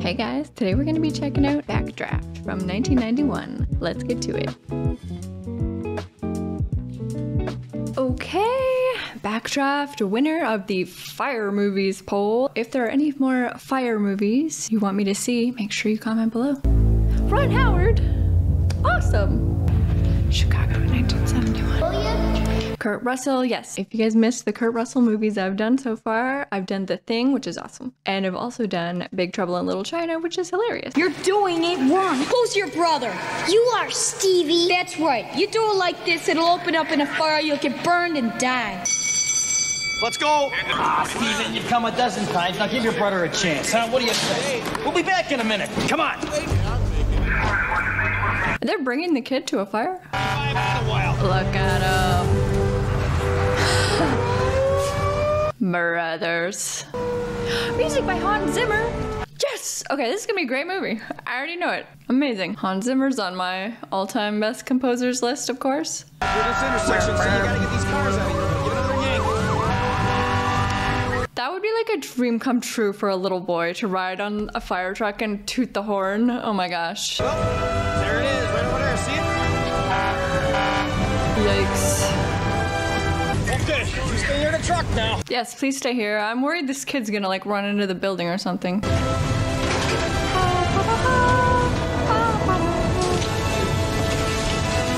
Hey guys, today we're going to be checking out Backdraft from 1991. Let's get to it. Okay, Backdraft, winner of the Fire Movies poll. If there are any more Fire movies you want me to see, make sure you comment below. Ron Howard, awesome. Chicago, 1971. Kurt Russell, yes. If you guys missed the Kurt Russell movies I've done so far, I've done The Thing, which is awesome. And I've also done Big Trouble in Little China, which is hilarious. You're doing it wrong. Who's your brother? You are Stevie. That's right. You do it like this, it'll open up in a fire, you'll get burned and die. Let's go. Ah, Steven, you've come a dozen times. Now give your brother a chance, huh? What do you say? We'll be back in a minute. Come on. They're bringing the kid to a fire? Five out a while. Look at him. Brothers. Music by Hans Zimmer. Yes! Okay, this is gonna be a great movie. I already know it. Amazing. Hans Zimmer's on my all-time best composers list, of course. Through this intersection, so you gotta get these cars out of here. Get another yank. That would be like a dream come true for a little boy to ride on a fire truck and toot the horn. Oh my gosh. Well, there it is, right over there. See it? Yikes. Truck now. Yes, please stay here. I'm worried this kid's gonna like run into the building or something.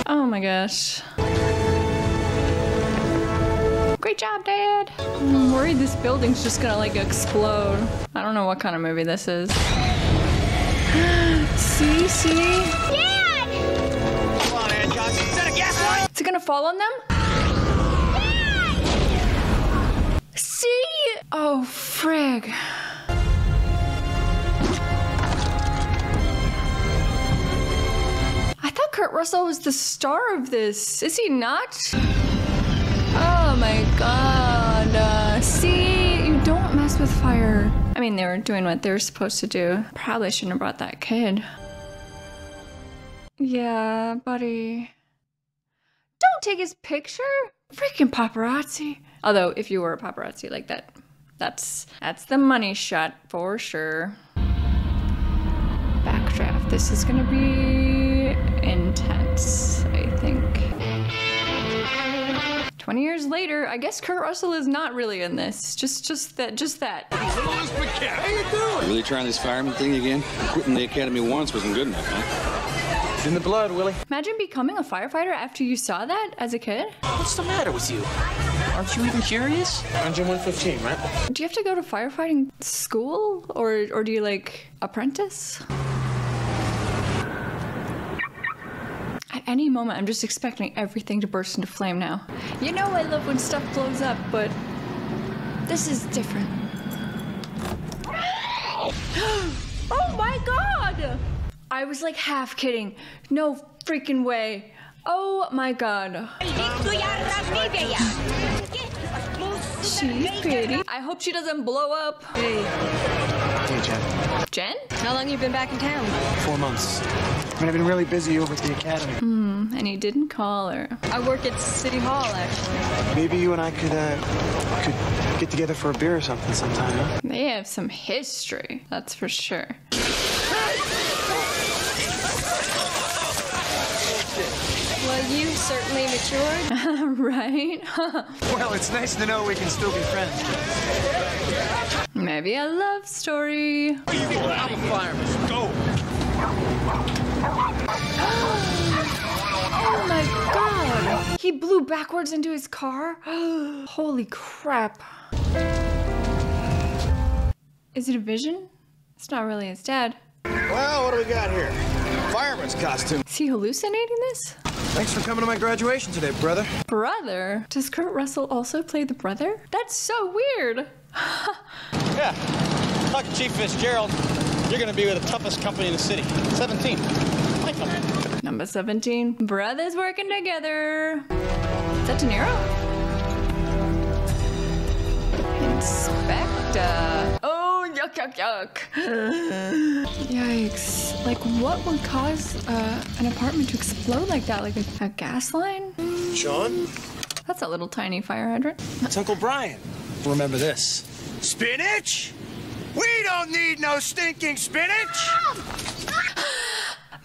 Oh my gosh. Great job, Dad. I'm worried this building's just gonna like explode. I don't know what kind of movie this is. see, see? Dad! Come on. Is that a gas line? Is it gonna fall on them? See? Oh, frig. I thought Kurt Russell was the star of this. Is he not? Oh my god. Uh, see, you don't mess with fire. I mean, they were doing what they were supposed to do. Probably shouldn't have brought that kid. Yeah, buddy. Don't take his picture. Freaking paparazzi. Although, if you were a paparazzi like that, that's that's the money shot for sure. Backdraft. This is gonna be intense, I think. 20 years later, I guess Kurt Russell is not really in this. Just just that just that. Really trying this fireman thing again? Quitting the academy once wasn't good enough, huh? In the blood, Willie. Imagine becoming a firefighter after you saw that as a kid. What's the matter with you? Aren't you even curious? Engine 115, right? Do you have to go to firefighting school or or do you like apprentice? At any moment, I'm just expecting everything to burst into flame now. You know I love when stuff blows up, but this is different. oh my god! I was like half kidding. No freaking way. Oh my god. She's pretty. I hope she doesn't blow up. Hey, Hey, Jen. Jen? How long you been back in town? Four months. I mean, I've been really busy over at the academy. Hmm, And you didn't call her. I work at City Hall, actually. Maybe you and I could, uh, could get together for a beer or something sometime, huh? They have some history, that's for sure. Well, you certainly matured. right? Well, it's nice to know we can still be friends. Maybe a love story. I'm a fireman. Go. Oh my god! He blew backwards into his car? Holy crap. Is it a vision? It's not really his dad. Well, what do we got here? Fireman's costume. Is he hallucinating this? Thanks for coming to my graduation today, brother. Brother? Does Kurt Russell also play the brother? That's so weird. Yeah. Talk to Chief Fitzgerald. You're gonna be with the toughest company in the city. 17. My company. Number 17. Brothers working together. Is that De Niro? Inspector. Oh, yuck, yuck, yuck. Yikes. Like, what would cause uh, an apartment to explode like that? Like a, a gas line? Sean? That's a little tiny fire hydrant. It's Uncle Brian. Remember this. Spinach? We don't need no stinking spinach!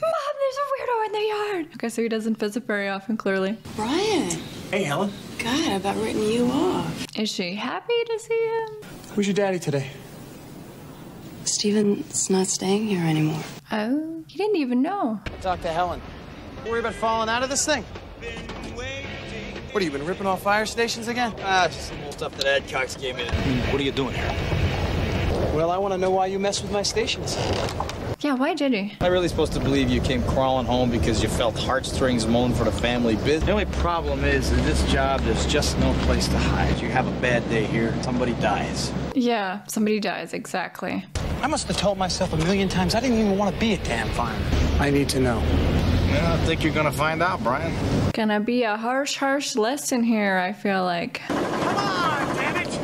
Mom, there's a weirdo in the yard. Okay, so he doesn't visit very often, clearly. Brian. Hey, Helen. God, I've about written you off. Is she happy to see him? Who's your daddy today? Steven's not staying here anymore. Oh, he didn't even know. Talk to Helen. Worry about falling out of this thing? What, have you been ripping off fire stations again? Ah, just some old stuff that Adcox gave me. What are you doing here? Well, I want to know why you mess with my stations. Yeah, why did he? Am I really supposed to believe you came crawling home because you felt heartstrings moan for the family business? The only problem is, in this job, there's just no place to hide. You have a bad day here, somebody dies. Yeah, somebody dies, exactly. I must have told myself a million times I didn't even want to be a damn fireman. I need to know. Yeah, I think you're gonna find out, Brian. Gonna be a harsh, harsh lesson here, I feel like. Come on, damn it!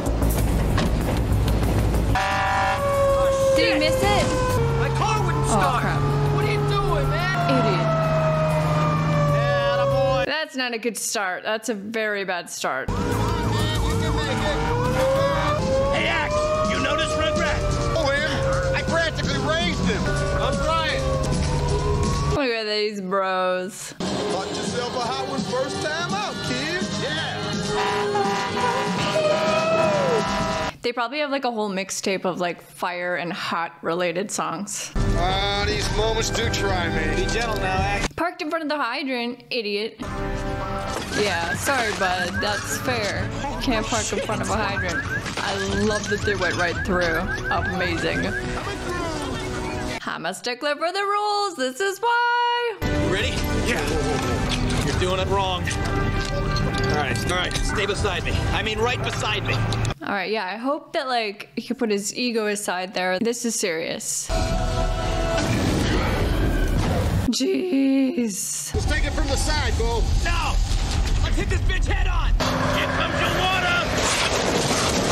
Oh, Did he miss it? My car wouldn't Oh, start. crap. What are you doing, man? Idiot. Yeah. That's not a good start. That's a very bad start. Look at these bros. Taught yourself a hot one first time out, kid. Yeah. They probably have like a whole mixtape of like fire and hot related songs. Ah, these moments do try me. Be gentle now, Axe. Parked in front of the hydrant, idiot. Yeah, sorry, bud. That's fair. Can't park in front of a hydrant. I love that they went right through. Amazing. I'm a stickler for the rules. This is why. Doing it wrong. All right, all right. Stay beside me. I mean, right beside me. All right, yeah. I hope that like he can put his ego aside there. This is serious. Jeez. Let's take it from the side, Bull. No! Let's hit this bitch head on! Here comes your water!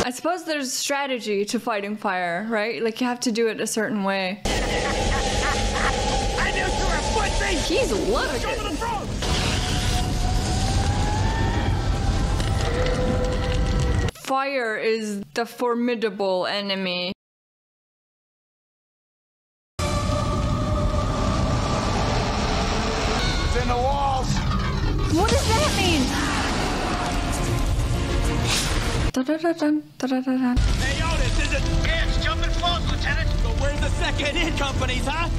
I suppose there's strategy to fighting fire, right? Like you have to do it a certain way. I knew you were a pussy! He's loving Go it. Fire is the formidable enemy. It's in the walls. What does that mean? Da-da-da-dun, da-da-da-dun. Hey, Otis, is it? Yeah, it's jumping falls, Lieutenant. So where's the second in companies, huh?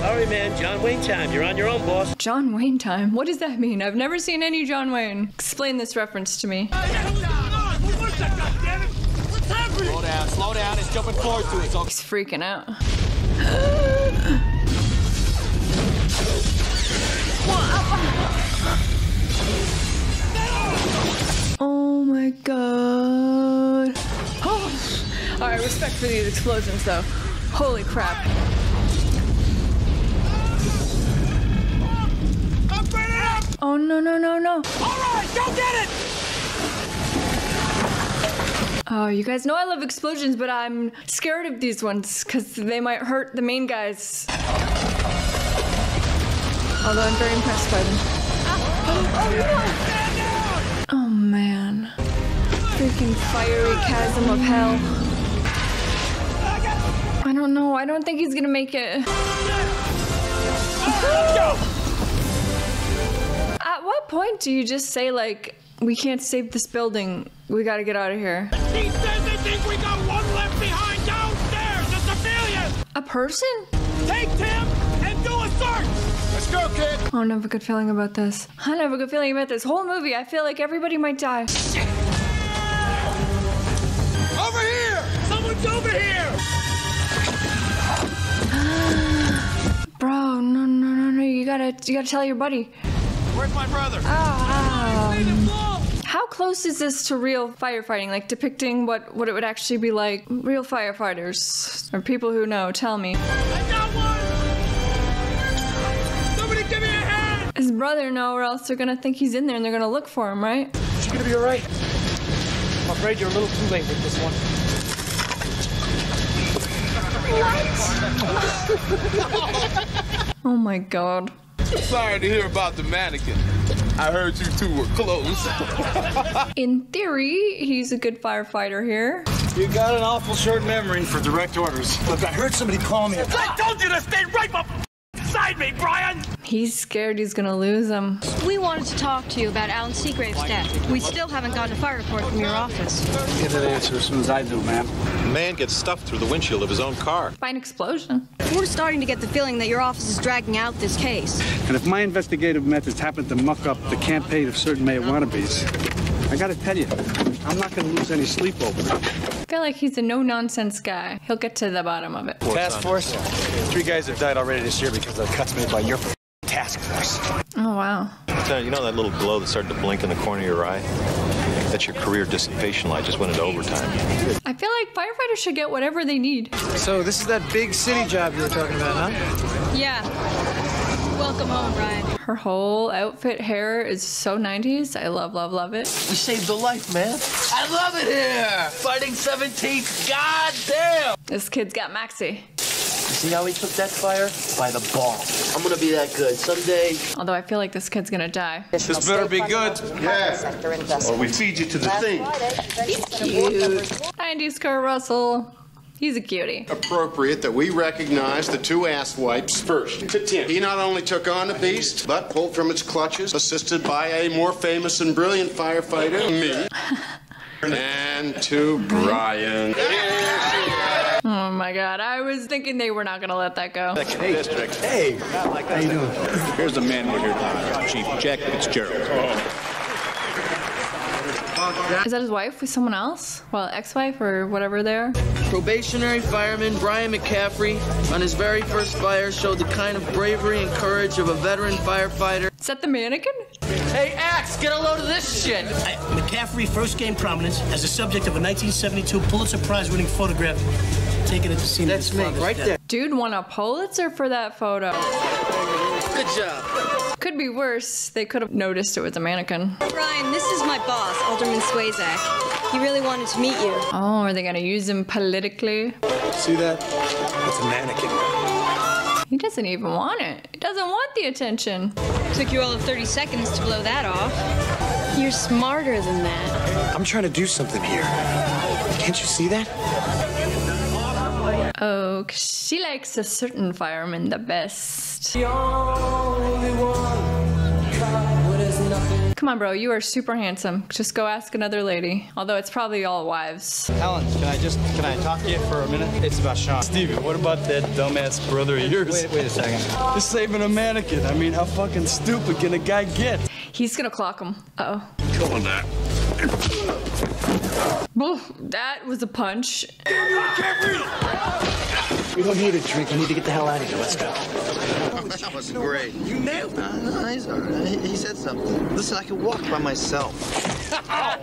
Sorry, man. John Wayne time. You're on your own, boss. John Wayne time. What does that mean? I've never seen any John Wayne. Explain this reference to me. What's that, goddammit? What's happening? Slow down, slow down. It's jumping forward to us. He's freaking out. Oh my god. Oh. Alright, respect for these explosions though. Holy crap. I'm burning up! Oh no no no no. All right, go get it! Oh, you guys know I love explosions, but I'm scared of these ones because they might hurt the main guys. Although I'm very impressed by them. Oh man. Freaking fiery chasm of hell. I don't know. I don't think he's gonna make it. At what point do you just say, like, we can't save this building? We gotta get out of here. He says they think we got one left behind downstairs, a civilian! A person? Take Tim and do a search! Let's go, kid. I don't have a good feeling about this. I don't have a good feeling about this whole movie. I feel like everybody might die. Over here. Someone's over here! Bro, no, no, no, no. You gotta, you gotta tell your buddy. Where's my brother? Um, how close is this to real firefighting? Like depicting what, what it would actually be like? Real firefighters or people who know, tell me. I got one! Somebody give me a hand! His brother know, or else they're gonna think he's in there and they're gonna look for him, right? She's gonna be alright. I'm afraid you're a little too late with this one. Oh my god. Sorry to hear about the mannequin. I heard you two were close. In theory, he's a good firefighter here. You got an awful short memory for direct orders. Look, I heard somebody call me. I told you to stay right beside me, Brian! He's scared he's gonna lose him. We wanted to talk to you about Alan Seagrave's death. We still haven't gotten a fire report from your office. Get an answer as soon as I do, ma'am. A man gets stuffed through the windshield of his own car. By an explosion. We're starting to get the feeling that your office is dragging out this case. And if my investigative methods happen to muck up the campaign of certain mayor wannabes, I gotta tell you, I'm not gonna lose any sleep over it. I feel like he's a no nonsense guy. He'll get to the bottom of it. Task force? Three guys have died already this year because of cuts made by your task force. Oh, wow. Lieutenant, uh, you know that little glow that started to blink in the corner of your eye? That's your career dissipation light. Just went into overtime. I feel like firefighters should get whatever they need. So this is that big city job you were talking about, huh? Yeah. Welcome home, Brian. Her whole outfit, hair is so 90s. I love, love, love it. We saved a life, man. I love it here. Fighting 17th. God damn. This kid's got Maxie. You see how he took that fire? By the ball. I'm gonna be that good someday. Although I feel like this kid's gonna die. This better be good. Yeah. Or we feed you to the thing. He's cute. 90s Kurt Russell. He's a cutie. Appropriate that we recognize the two ass wipes first. To Tim. He not only took on the beast, but pulled from its clutches, assisted by a more famous and brilliant firefighter, me. and to Brian. Oh my god, I was thinking they were not gonna let that go. Hey, district. Hey, how you doing? Here's the man we're here to Chief Jack Fitzgerald. Oh. Is that his wife with someone else? Well, ex-wife or whatever there? Probationary fireman Brian McCaffrey, on his very first fire, showed the kind of bravery and courage of a veteran firefighter. Is that the mannequin? Hey, Axe, get a load of this shit. I, McCaffrey first gained prominence as the subject of a 1972 Pulitzer Prize-winning photograph taken at the scene That's of his me, right death. there. Dude won a Pulitzer for that photo. Good job. Could be worse. They could have noticed it was a mannequin. Brian, this is my boss, Alderman Swayzak. He really wanted to meet you. Oh, are they gonna use him politically? See that? That's a mannequin. He doesn't even want it. He doesn't want the attention. Took you all of 30 seconds to blow that off. You're smarter than that. I'm trying to do something here. Can't you see that? Oh, she likes a certain fireman the best. Come on, bro. You are super handsome. Just go ask another lady. Although it's probably all wives. Helen, can I just can I talk to you for a minute? It's about Sean. Stevie, what about that dumbass brother of yours? Wait, wait a second. Just saving a mannequin. I mean, how fucking stupid can a guy get? He's gonna clock him. Uh oh. Come on that. now. That was a punch. We don't need a drink. We need to get the hell out of here. Let's go. Oh, that was great. You nailed it. No, no, he's all right. He, he said something. Listen, I can walk by myself. I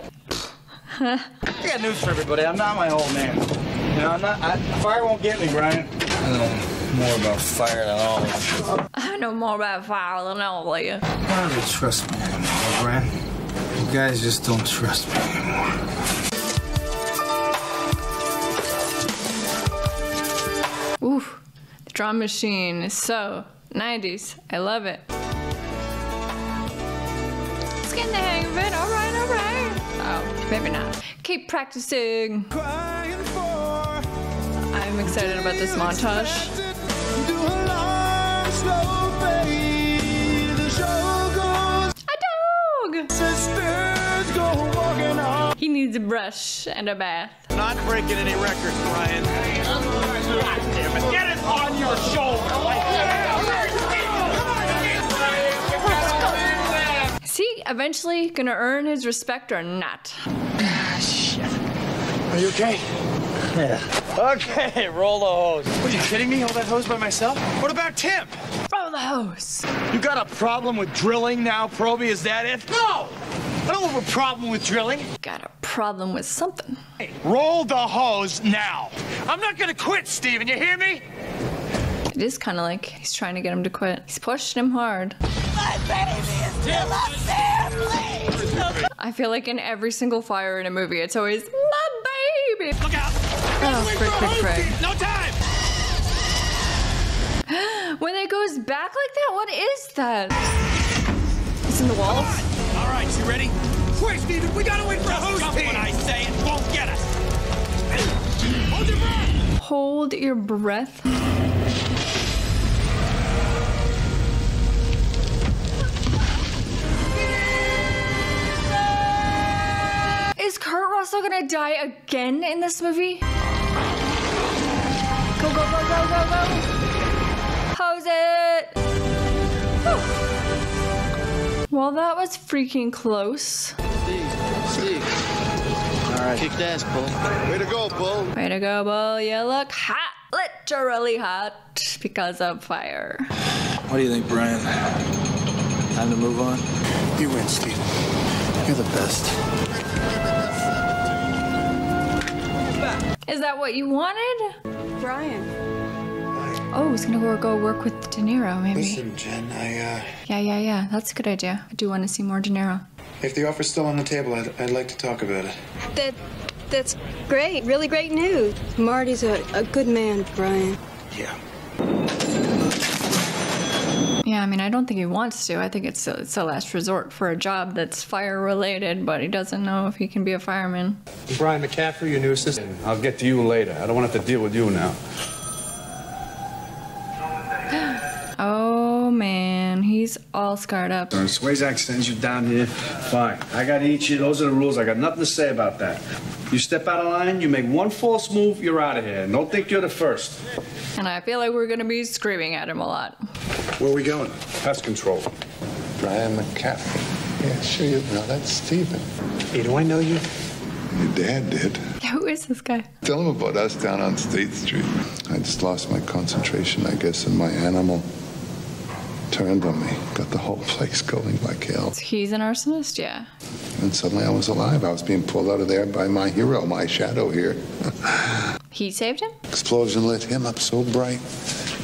got news for everybody. I'm not my old man. You know, I'm not. I, fire won't get me, Brian. I know more about fire than all of you. I know more about fire than all of you. Why don't you trust me anymore, Brian? You guys just don't trust me anymore. Oof. The drum machine is so 90s. I love it. Let's get in the hang of it. All right, all right. Oh, maybe not. Keep practicing. I'm excited about this montage. A dog! He needs a brush and a bath. Not breaking any records, Brian. On your shoulder. Is he eventually gonna earn his respect or not? Are you okay? Yeah. Okay, roll the hose. What, are you kidding me? All that hose by myself? What about Tim? Roll the hose. You got a problem with drilling now, Proby? Is that it? No! I don't have a problem with drilling. Got a problem with something. Hey, roll the hose now. I'm not gonna quit, Steven. You hear me? It is kind of like he's trying to get him to quit. He's pushing him hard. My baby is still a family. I feel like in every single fire in a movie, it's always my baby. Look out. Oh, frick, frick, frick. No time. When it goes back like that, what is that? It's in the walls. All right, you ready? Quick, Steven. We gotta wait for a hose Jump when I say it. Won't get us. hold your breath? Is Kurt Russell gonna die again in this movie? Go, go, go, go, go, go! Hose it! Whew. Well, that was freaking close. Steve, Steve. All right. Kicked ass, Bull. Way to go, Bull. Way to go, Bull. You look hot. Literally hot because of fire. What do you think, Brian? Time to move on? You win, Steve. You're the best. Is that what you wanted? Brian. Oh, he's gonna go, go work with De Niro, maybe. Listen, Jen, I, uh, Yeah, yeah, yeah. That's a good idea. I do want to see more De Niro. if the offer's still on the table, I'd, I'd like to talk about it. That that's great. Really great news. Marty's a, a good man, Brian. Yeah. Yeah, I mean, I don't think he wants to. I think it's a, it's a last resort for a job that's fire related, but he doesn't know if he can be a fireman. Brian McCaffrey, your new assistant. I'll get to you later. I don't want to have to deal with you now. Oh man, he's all scarred up. So Swayzak sends you down here. Fine. I gotta eat you. Those are the rules. I got nothing to say about that. You step out of line, you make one false move, you're out of here. And don't think you're the first. And I feel like we're gonna be screaming at him a lot. Where are we going? Pest control. Brian McCaffrey. Yeah, sure you know. That's Stephen. Hey, do I know you? Your dad did. Who is this guy? Tell him about us down on State Street. I just lost my concentration, I guess, and my animal turned on me. Got the whole place going like hell. He's an arsonist, yeah. And suddenly I was alive. I was being pulled out of there by my hero, my shadow here. He saved him? Explosion lit him up so bright,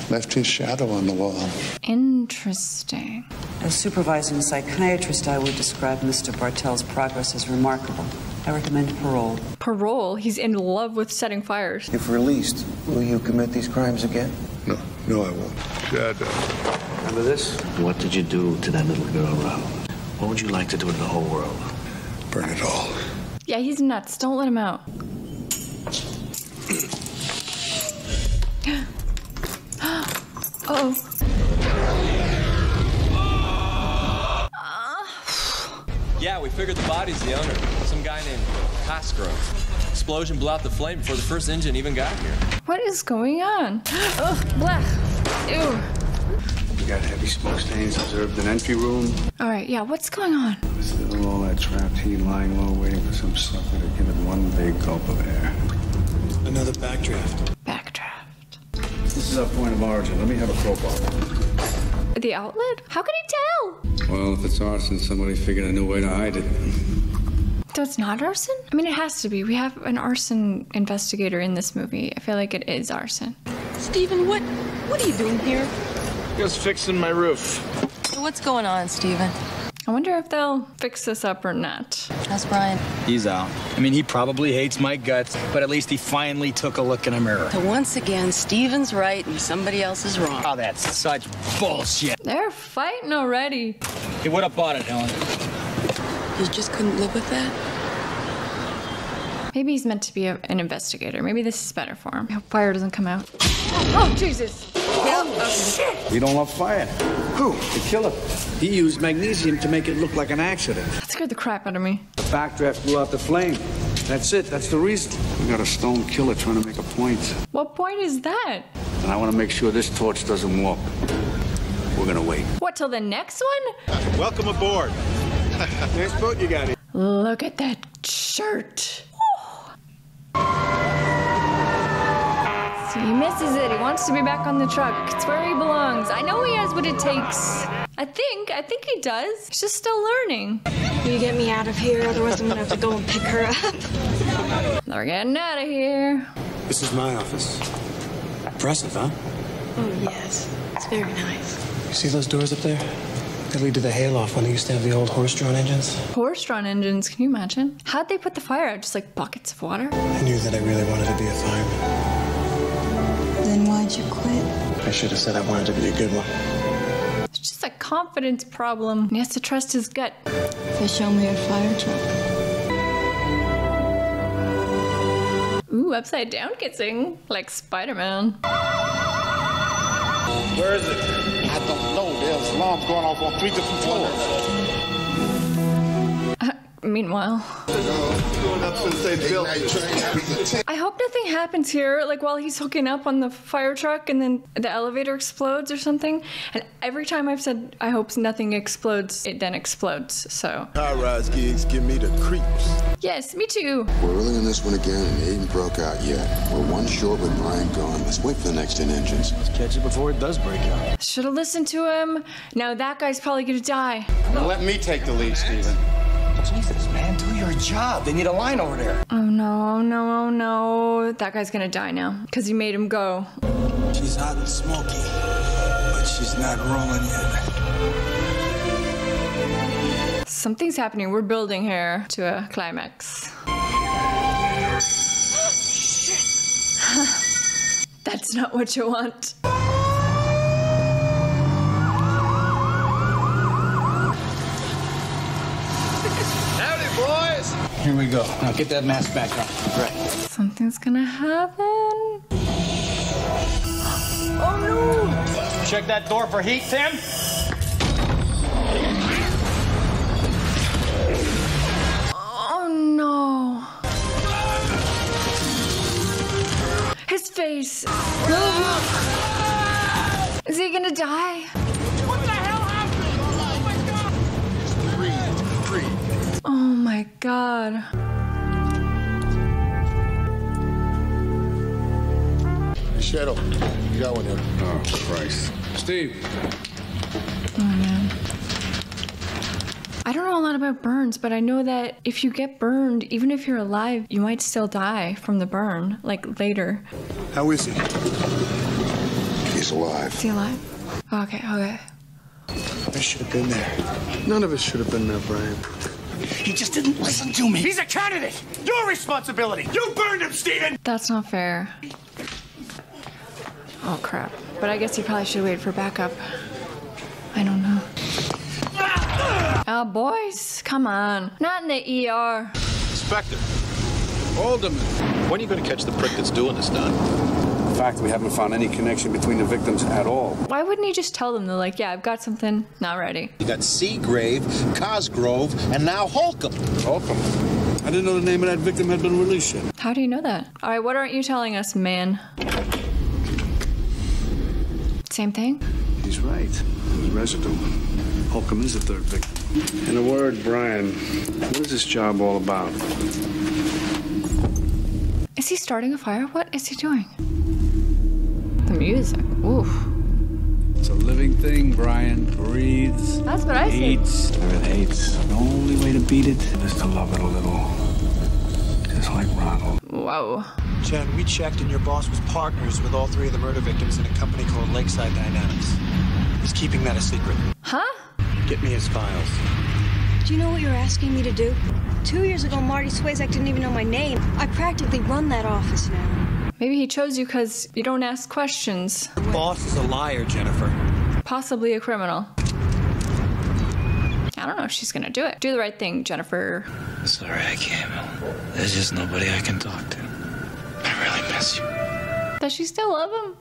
left his shadow on the wall. Interesting. As supervising psychiatrist, I would describe Mr. Bartel's progress as remarkable. I recommend parole. Parole? He's in love with setting fires. If released, will you commit these crimes again? No, no, I won't. Shadow. Remember this? What did you do to that little girl, Rob? What would you like to do to the whole world? Burn it all. Yeah, he's nuts. Don't let him out. oh. Yeah, we figured the body's the owner. Some guy named Cosgrove. Explosion blew out the flame before the first engine even got here. What is going on? Ugh, blech. Ew. We got heavy smoke stains observed in entry room. All right, yeah, what's going on? Still all that trapped heat lying low, waiting for some sucker to give it one big gulp of air. Another backdraft. backdraft. This is our point of origin. Let me have a crowbar. The outlet? How can he tell? Well, if it's arson, somebody figured a new way to hide it. So it's not arson? I mean, it has to be. We have an arson investigator in this movie. I feel like it is arson. Stephen, what what are you doing here? Just fixing my roof. What's going on, Steven? I wonder if they'll fix this up or not. How's Brian? He's out. I mean, he probably hates my guts, but at least he finally took a look in a mirror. So once again, Steven's right and somebody else is wrong. Oh, that's such bullshit. They're fighting already. He would have bought it, Helen. You just couldn't live with that? Maybe he's meant to be a, an investigator. Maybe this is better for him. I hope fire doesn't come out. Oh, Jesus! Oh, shit! We don't love fire. Who? The killer. He used magnesium to make it look like an accident. That scared the crap out of me. The backdraft blew out the flame. That's it. That's the reason. We got a stone killer trying to make a point. What point is that? And I want to make sure this torch doesn't warp. We're gonna wait. What, till the next one? Welcome aboard. nice boat you got here. Look at that shirt. See, he misses it. He wants to be back on the truck. It's where he belongs. I know he has what it takes. I think. I think he does. He's just still learning. Will You get me out of here, otherwise I'm gonna have to go and pick her up. We're getting out of here. This is my office. Impressive, huh? Oh, yes. It's very nice. You see those doors up there? They lead to the hayloft when they used to have the old horse-drawn engines. Horse-drawn engines. Can you imagine? How'd they put the fire out? Just like buckets of water? I knew that I really wanted to be a fireman. Then why'd you quit? I should have said I wanted to be a good one. It's just a confidence problem. He has to trust his gut. They show me a fire truck. Ooh. Ooh, upside down kissing, like Spider Man. Where is it? I don't know. There's alarms going off on three different floors. Meanwhile, I hope nothing happens here, like while he's hooking up on the fire truck and then the elevator explodes or something. And every time I've said, I hope nothing explodes, it then explodes. So, High rise gigs give me the creeps. yes, me too. We're early in this one again, and it ain't broke out yet. We're one short with Brian gone. Let's wait for the next in engines. Let's catch it before it does break out. Should have listened to him. Now that guy's probably gonna die. Now let me take the lead, Steven. Jesus, man, do your job. They need a line over there. Oh no, oh no, oh no. That guy's gonna die now. Because you made him go. She's hot and smoky, but she's not rolling yet. Something's happening. We're building here to a climax. Shit! That's not what you want. Howdy, boys. Here we go. Now get that mask back on. Right. Something's gonna happen. Oh no! Check that door for heat, Tim. Oh no! His face! Is he gonna die? My god. Shadow, you got one here. Oh, Christ. Steve. Oh man. I don't know a lot about burns, but I know that if you get burned, even if you're alive, you might still die from the burn, like later. How is he? He's alive. Is he alive? Oh, okay, okay. I should have been there. None of us should have been there, Brian. He just didn't listen to me. He's a candidate. Your responsibility. You burned him, Steven. That's not fair. Oh crap. But I guess he probably should wait for backup. I don't know. Oh, boys, come on. Not in the ER. Inspector, Alderman. when are you going to catch the prick that's doing this, Don? In fact, we haven't found any connection between the victims at all. Why wouldn't he just tell them, they're like, yeah, I've got something, not ready? You got Seagrave, Cosgrove, and now Holcomb. Holcomb? I didn't know the name of that victim had been released yet. How do you know that? All right, what aren't you telling us, man? Same thing? He's right. There's residue. Holcomb is the third victim. In a word, Brian, what is this job all about? Is he starting a fire? What is he doing? The music. Oof. It's a living thing, Brian. Breathes. That's what I see. Eats. It hates. The only way to beat it is to love it a little. Just like Ronald. Whoa. Jen, we checked and your boss was partners with all three of the murder victims in a company called Lakeside Dynamics. He's keeping that a secret. Huh? Get me his files. Do you know what you're asking me to do? Two years ago, Marty Swayzak didn't even know my name. I practically run that office now. Maybe he chose you because you don't ask questions. Your boss is a liar, Jennifer. Possibly a criminal. I don't know if she's gonna do it. Do the right thing, Jennifer. Sorry I came. There's just nobody I can talk to. I really miss you. Does she still love him?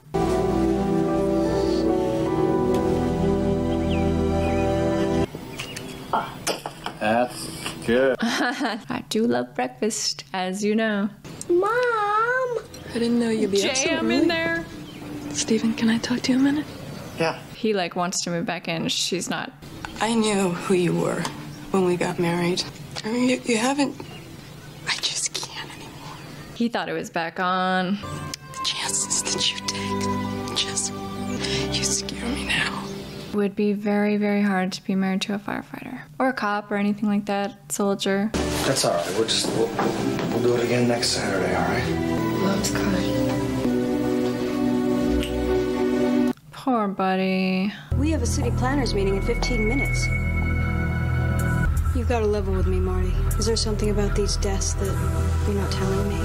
That's good. I do love breakfast, as you know. Mom! I didn't know you'd be up so Jam early. in there. Stephen, can I talk to you a minute? Yeah. He like wants to move back in. She's not. I knew who you were when we got married. I mean, you, you haven't. I just can't anymore. He thought it was back on. The chances that you take, just. You scare me now. Would be very, very hard to be married to a firefighter or a cop or anything like that. Soldier. That's all right. We'll just we'll, we'll do it again next Saturday. All right. Love's kind. Poor buddy. We have a city planners meeting in 15 minutes. You've got to level with me, Marty. Is there something about these deaths that you're not telling me?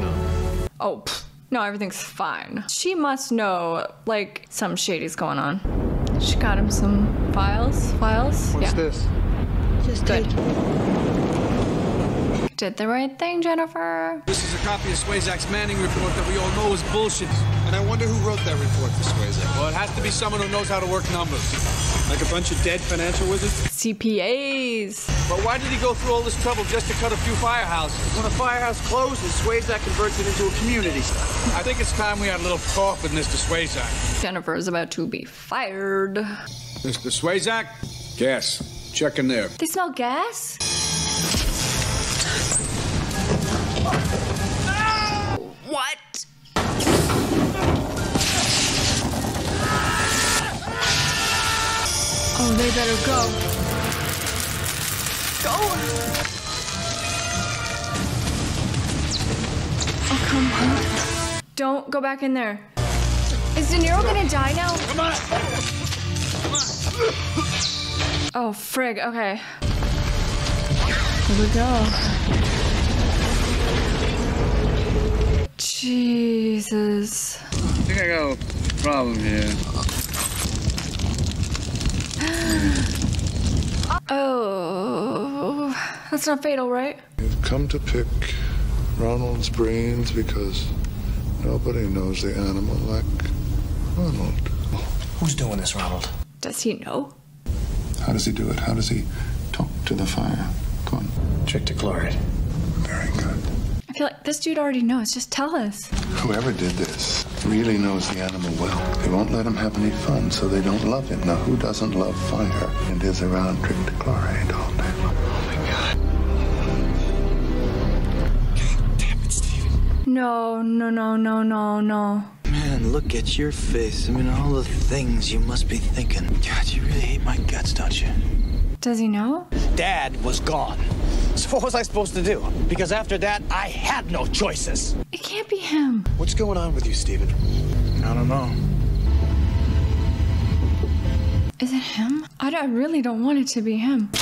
No. Oh, pff, no, everything's fine. She must know, like, some shady's going on. She got him some files. Files? What's yeah. this? Just Good. take did the right thing, Jennifer. This is a copy of Swayzak's Manning report that we all know is bullshit. And I wonder who wrote that report for Swayzak. Well, it has to be someone who knows how to work numbers. Like a bunch of dead financial wizards? CPAs. But why did he go through all this trouble just to cut a few firehouses? When a firehouse closes, Swayzak converts it into a community. I think it's time we had a little talk with Mr. Swayzak. Jennifer is about to be fired. Mr. Swayzak? Gas. Check in there. They smell gas? What? Oh, they better go. Go! Oh, come on. Don't go back in there. Is De Niro gonna die now? Come on! Oh, frig. Okay. Here we go. Jesus. I think I got a problem here. Oh, that's not fatal, right? You've come to pick Ronald's brains because nobody knows the animal like Ronald. Who's doing this, Ronald? Does he know? How does he do it? How does he talk to the fire? Go on. Trychtichlorate. Very good. I feel like this dude already knows. Just tell us. Whoever did this really knows the animal well. They won't let him have any fun, so they don't love him. Now, who doesn't love fire and is around drinking trychtichlorate all day long? Oh, my God. God damn it, Steven. No, no, no, no, no, no. Man, look at your face. I mean, all the things you must be thinking. God, you really hate my guts, don't you? Does he know? Dad was gone. So what was I supposed to do? Because after that, I had no choices. It can't be him. What's going on with you, Steven? I don't know. Is it him? I, I really don't want it to be him.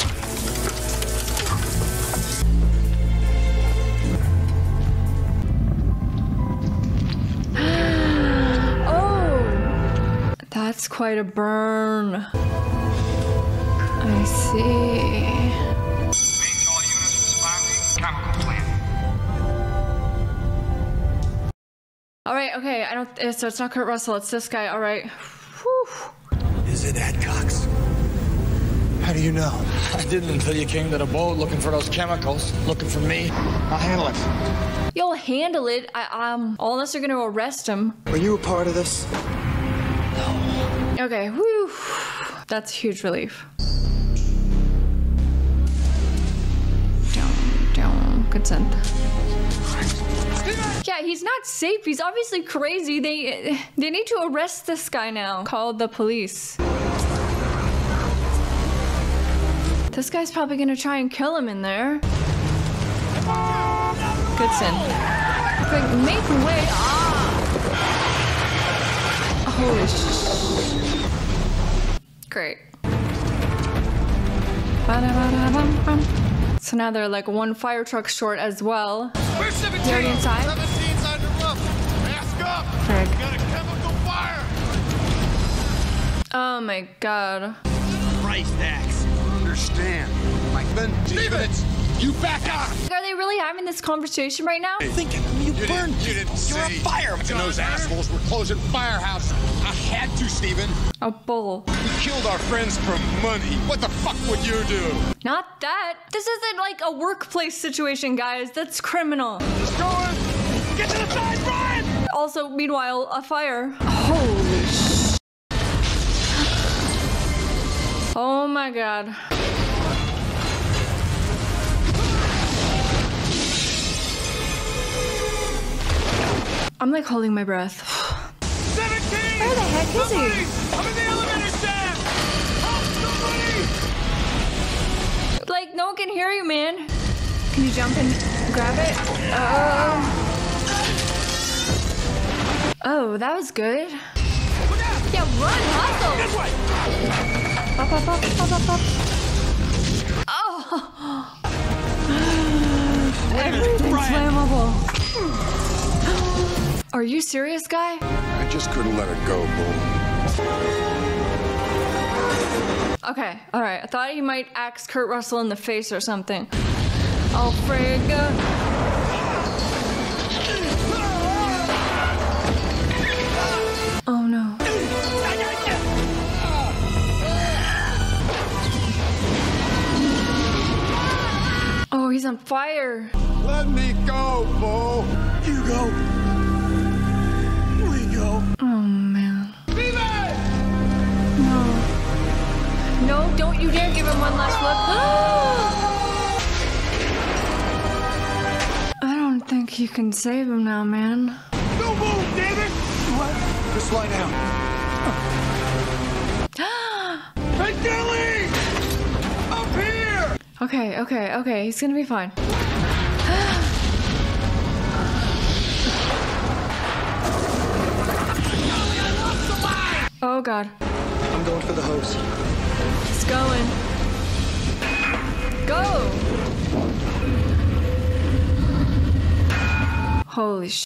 oh, that's quite a burn. I see. All right, okay. I don't. uh, So it's not Kurt Russell. It's this guy. All right. Whew. Is it Adcox? How do you know? I didn't until you came to the boat looking for those chemicals, looking for me. I'll handle it. You'll handle it. I, um, unless you're gonna arrest him. Are you a part of this? No. Okay. Whew. That's a huge relief. Down, down. Good synth. Yeah, he's not safe. He's obviously crazy. They they need to arrest this guy now. Call the police. This guy's probably gonna try and kill him in there. Good synth. Like, make way. Ah! Holy sh. Great. Ba-da-ba-da-bum-bum. So now they're like one fire truck short as well. Where's 17? They're inside? 17's on the roof. Mask up. Frick. We got a chemical fire. Oh my god. Christ, Axe. Understand. Mike, Ben, Steven, you back off. Are they really having this conversation right now? Thinking you, burned. Didn't, you didn't You're a fire. And those assholes were closing firehouse. I had to, Steven. A bull. We killed our friends for money. What the fuck would you do? Not that. This isn't like a workplace situation, guys. That's criminal. Just going. Get to the side, Brian. Also, meanwhile, a fire. Holy sh. Oh my god. I'm like holding my breath. 17. Where the heck is he? I'm in the elevator shaft. Help, somebody. Like, no one can hear you, man. Can you jump and grab it? Uh... Oh, that was good. Yeah, run, hustle! This way. Up, up, up, up, up, up. Oh! Everything's flammable. Are you serious, guy? I just couldn't let it go, Bull. Okay, alright. I thought he might axe Kurt Russell in the face or something. Oh, frig. Oh no. Oh, he's on fire. Let me go, Bull. You go. Oh man. No. No, don't you dare give him one last look. I don't think you can save him now, man. Don't move, David! What? Just lie down. Hey, Dilly! Up here! Okay, okay, okay. He's gonna be fine. Oh god. I'm going for the hose. It's going. Go! Holy sh.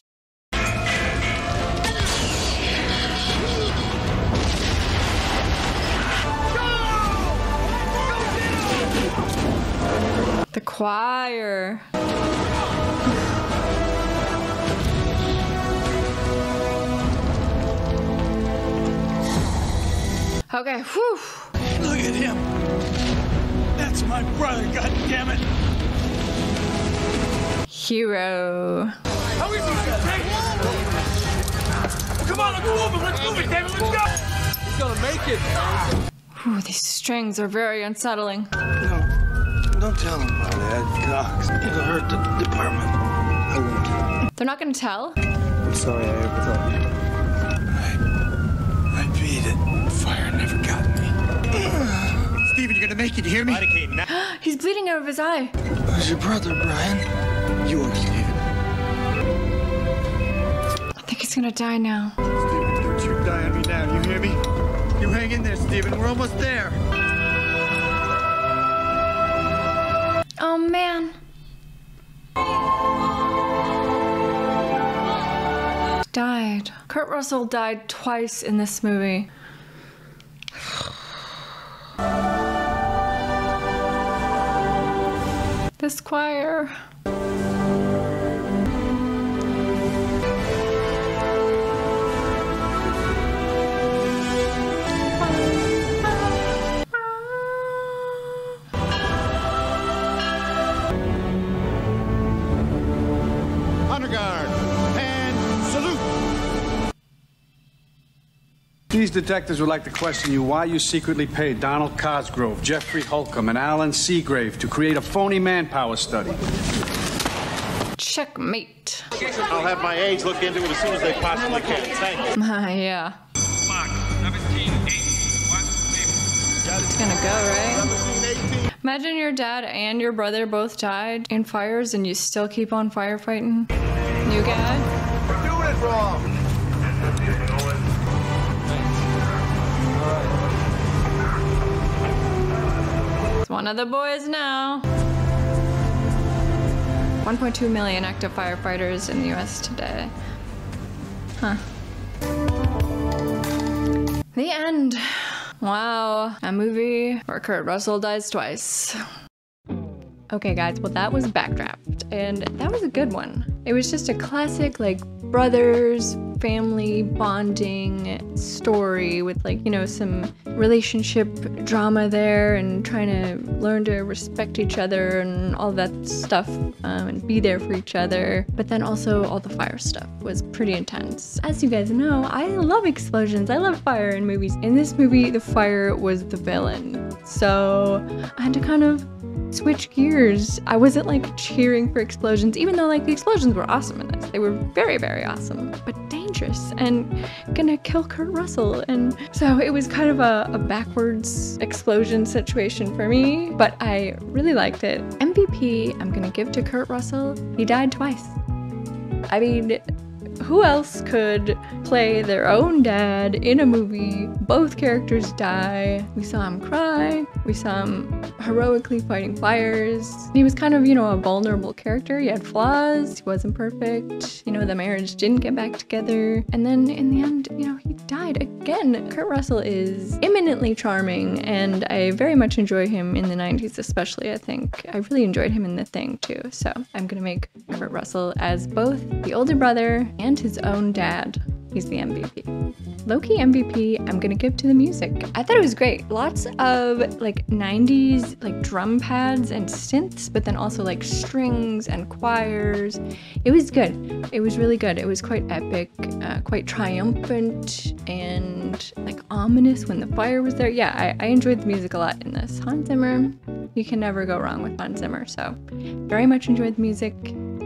The choir. Okay, whew. Look at him. That's my brother, God damn it. Hero. How is he gonna take Come on, let's move it. Let's move it, David. Let's go. He's gonna make it. Whew, these strings are very unsettling. No, don't tell him about that, Cox. It'll hurt the department. I won't. They're not gonna tell? I'm sorry I ever thought Steven, you're gonna make it. You hear me? He's bleeding out of his eye. Who's your brother, Brian? You are Steven. I think he's gonna die now. Steven, don't you die on me now. You hear me? You hang in there, Steven. We're almost there. Oh man. Died. Kurt Russell died twice in this movie. This These detectives would like to question you why you secretly paid Donald Cosgrove, Jeffrey Holcomb, and Alan Seagrave to create a phony manpower study. Checkmate. I'll have my aides look into it as soon as they possibly can. Thank you. Ah, yeah. It's gonna go, right? Imagine your dad and your brother both died in fires and you still keep on firefighting. New guy? We're doing it wrong. One of the boys now. 1.2 million active firefighters in the US today. Huh. The end. Wow. A movie where Kurt Russell dies twice. Okay, guys, well, that was Backdraft, and that was a good one. It was just a classic, like, brothers, family bonding story with, like, you know, some relationship drama there and trying to learn to respect each other and all that stuff um, and be there for each other. But then also, all the fire stuff was pretty intense. As you guys know, I love explosions, I love fire in movies. In this movie, the fire was the villain. So I had to kind of switch gears. I wasn't like cheering for explosions, even though like the explosions were awesome in this. They were very, very awesome, but dangerous and gonna kill Kurt Russell. And so it was kind of a, a backwards explosion situation for me, but I really liked it. MVP, I'm gonna give to Kurt Russell. He died twice. I mean, who else could play their own dad in a movie? Both characters die. We saw him cry. We saw him heroically fighting fires. He was kind of, you know, a vulnerable character. He had flaws. He wasn't perfect. You know, the marriage didn't get back together. And then in the end, you know, he died again. Kurt Russell is imminently charming, and I very much enjoy him in the 90s, especially. I think I really enjoyed him in The Thing too. So I'm gonna make Kurt Russell as both the older brother and his own dad. He's the MVP. Low-key MVP, I'm gonna give to the music. I thought it was great. Lots of like 90s like drum pads and synths, but then also like strings and choirs. It was good. It was really good. It was quite epic, uh, quite triumphant, and like ominous when the fire was there. Yeah, I, I enjoyed the music a lot in this. Hans Zimmer, you can never go wrong with Hans Zimmer. So, very much enjoyed the music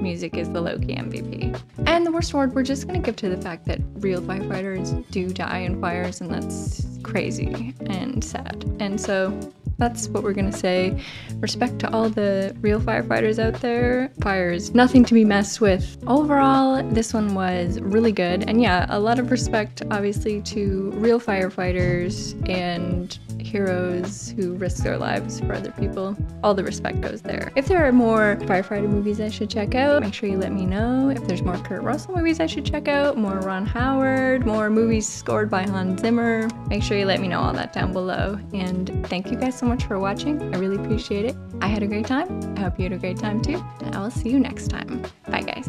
music is the low-key MVP. And the worst award we're just gonna give to the fact that real firefighters do die in fires, and that's crazy and sad. And so that's what we're gonna say. Respect to all the real firefighters out there. Fires, nothing to be messed with. Overall, this one was really good. And yeah, a lot of respect, obviously, to real firefighters and heroes who risk their lives for other people. All the respect goes there. If there are more firefighter movies I should check out, make sure you let me know. If there's more Kurt Russell movies I should check out, more Ron Howard, more movies scored by Hans Zimmer, make sure you let me know all that down below. And thank you guys so much for watching. I really appreciate it. I had a great time. I hope you had a great time too. And I will see you next time. Bye, guys.